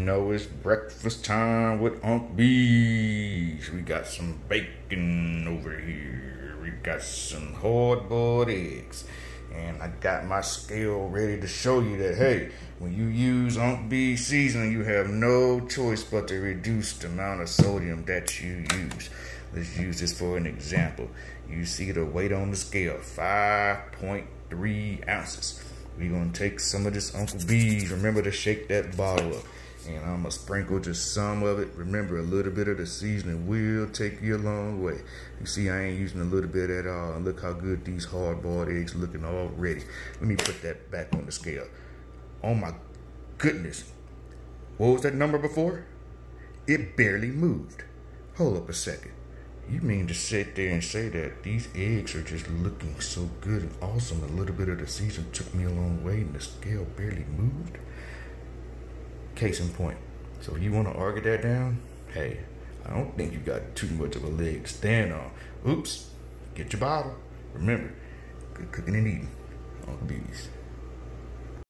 know it's breakfast time with Unc B's. We got some bacon over here. We got some hard-boiled eggs. And I got my scale ready to show you that, hey, when you use Unc B seasoning, you have no choice but to reduce the amount of sodium that you use. Let's use this for an example. You see the weight on the scale, 5.3 ounces. We're gonna take some of this Uncle B's. Remember to shake that bottle up. And I'm gonna sprinkle just some of it. Remember, a little bit of the seasoning will take you a long way. You see, I ain't using a little bit at all. And look how good these hard-boiled eggs looking already. Let me put that back on the scale. Oh my goodness. What was that number before? It barely moved. Hold up a second. You mean to sit there and say that these eggs are just looking so good and awesome? A little bit of the season took me a long way and the scale barely moved? Case in point. So if you want to argue that down, hey, I don't think you got too much of a leg to stand on. Oops, get your bottle. Remember, good cooking and eating. Uncle B's.